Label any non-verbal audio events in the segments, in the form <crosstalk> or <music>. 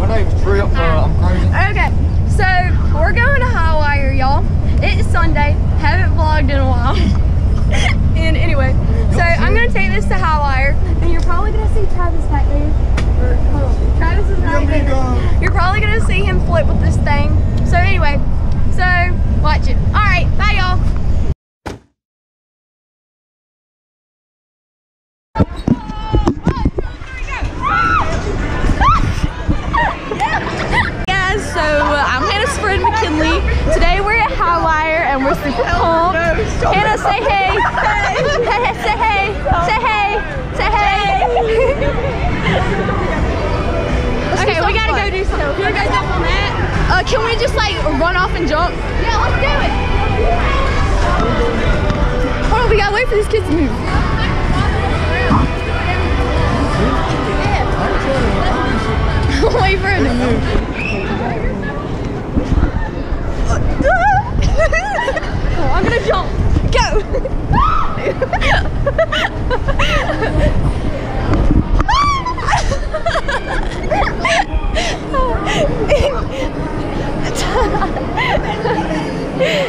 My name's Trip. Uh, I'm crazy. Okay, so we're going to High Wire, y'all. It's Sunday. Haven't vlogged in a while. <laughs> and anyway, so I'm gonna take this to High Wire, and you're probably gonna see Travis back there. Or. Travis is right there. You're probably gonna see him flip with super pumped. Hannah, say hey. <laughs> Hey, hey, <laughs> say hey. Say hey. Say hey. <laughs> okay, we gotta go do something. Can we go jump on that? Uh, can we just like run off and jump? Yeah, let's do it. Hold on, we gotta wait for these kids to move. wait for him to move. Good. Go.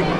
<laughs>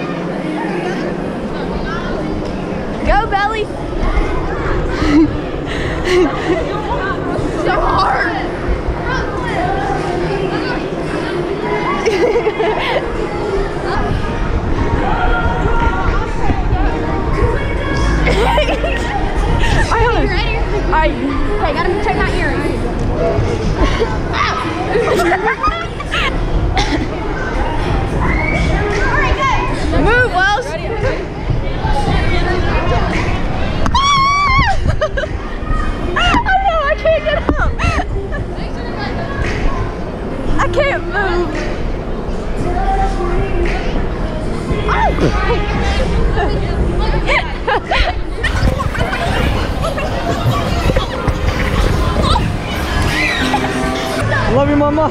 Love you, mama.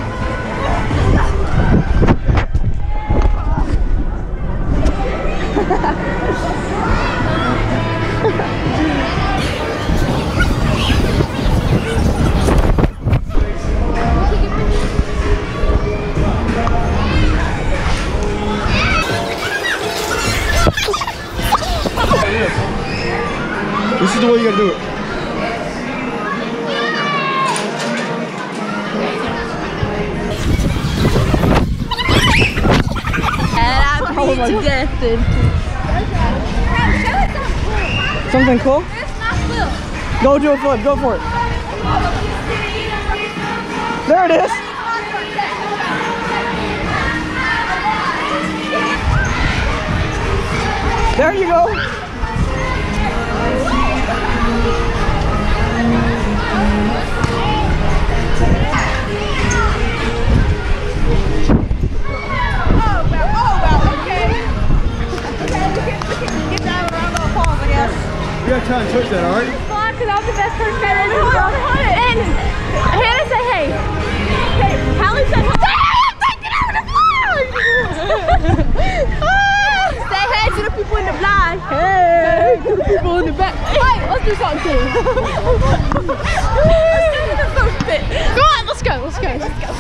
<laughs> Is you gotta <laughs> oh do it. Oh my beat to death. dude. Something cool? Go do a flip. Go for it. There it is. There you go. Alright? Because I'm the best person at this. And Hannah said hey. Okay, Hallie said hi. Take it over the vlog! <laughs> Ah! Say hey to the people in the vlog. Hey to the people in the back. Hey, let's do something too. let's <laughs> do the first bit. Go on, let's go, let's go. Let's go.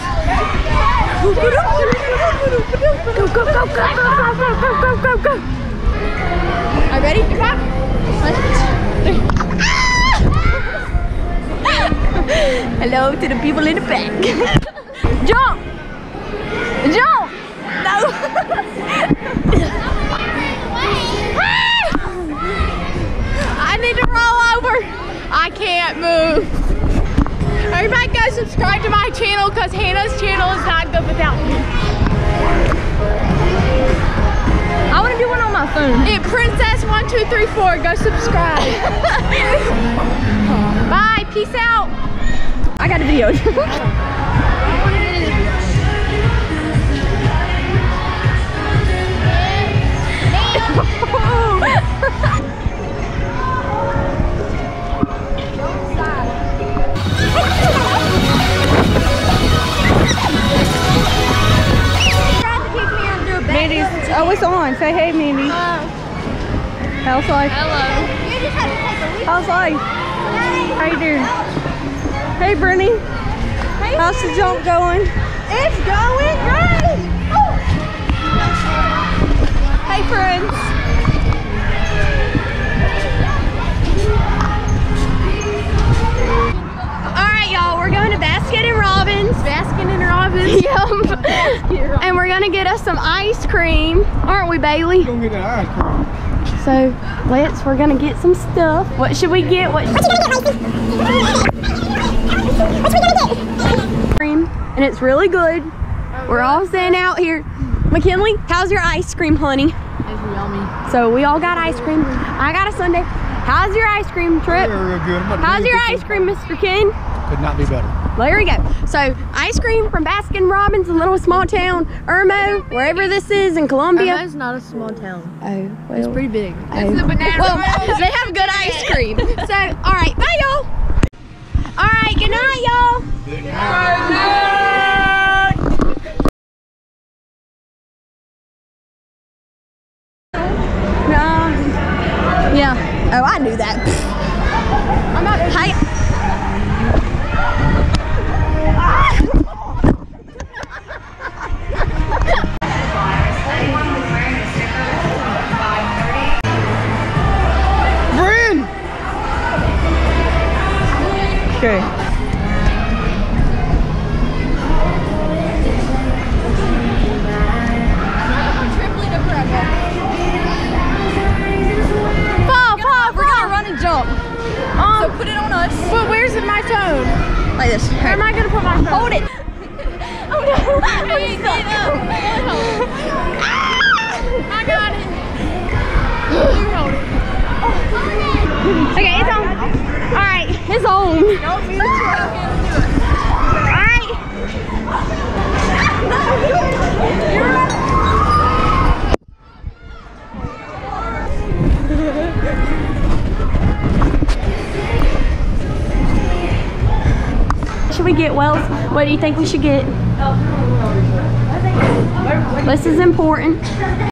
Go, go, go, go, go, go, go, go, go, go. Are you ready? Come on. Hello to the people in the back. <laughs> Jump! Jump! No! <laughs> I need to roll over. I can't move. Everybody go subscribe to my channel because Hannah's channel is not good without me. I want to do one on my phone. It Princess1234. Go subscribe. <laughs> Bye. Peace out. I got a video. <laughs> Oh, it's on. Say hey, Mandy. How's life? Hello. How's life? How you doing? Hey, Brittany. Hey, How's the jump going? It's going great! Oh. Hey friends! Alright y'all, we're going to Baskin and Robbins. Baskin and Robbins? <laughs> yep. and we're gonna get us some ice cream. Aren't we, Bailey? We're Gonna get that ice cream. So let's, we're gonna get some stuff. What should we get? What, cream, and it's really good. We're all staying out here. McKinley, how's your ice cream, honey? It's yummy. So we all got ice cream. I got a sundae. How's your ice cream trip? They're real good. I'm about to How's your ice cream, Mr. Ken? Could not be better. There we go. So ice cream from Baskin Robbins, a little small town, Irmo, wherever this is in Columbia. It's not a small town. Oh, well, It's pretty big. oh. Well, they have good ice cream. So, all right, bye y'all. Okay. Fall, fall, we're gonna run and jump. Um, so put it on us. But where's my phone? Like this. Where am I gonna put my phone? Hold it. <laughs> oh no. <laughs> I'm stuck. <laughs> Ah! I got it. Should we get Wells? What do you think we should get? This is important.